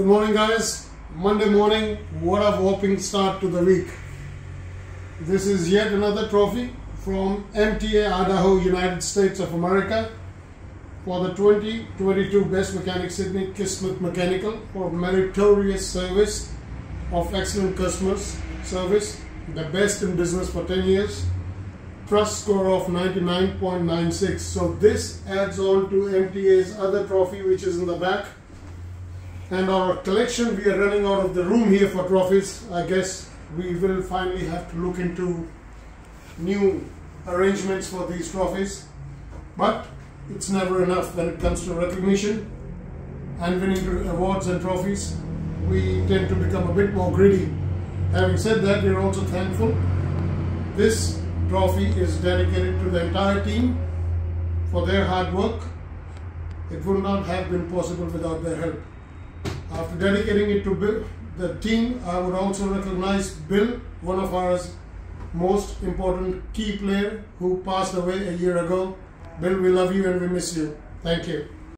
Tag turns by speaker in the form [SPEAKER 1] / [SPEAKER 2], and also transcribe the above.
[SPEAKER 1] Good morning, guys. Monday morning. What a whopping start to the week. This is yet another trophy from MTA Idaho, United States of America for the 2022 Best Mechanic Sydney Kismet Mechanical for meritorious service of excellent customers service, the best in business for 10 years, trust score of 99.96. So this adds on to MTA's other trophy which is in the back and our collection we are running out of the room here for trophies. I guess we will finally have to look into new arrangements for these trophies. But it's never enough when it comes to recognition. And winning awards and trophies we tend to become a bit more greedy. Having said that we're also thankful. This trophy is dedicated to the entire team for their hard work. It would not have been possible without their help after dedicating it to Bill, the team, I would also recognize Bill, one of our most important key player who passed away a year ago. Bill, we love you and we miss you. Thank you.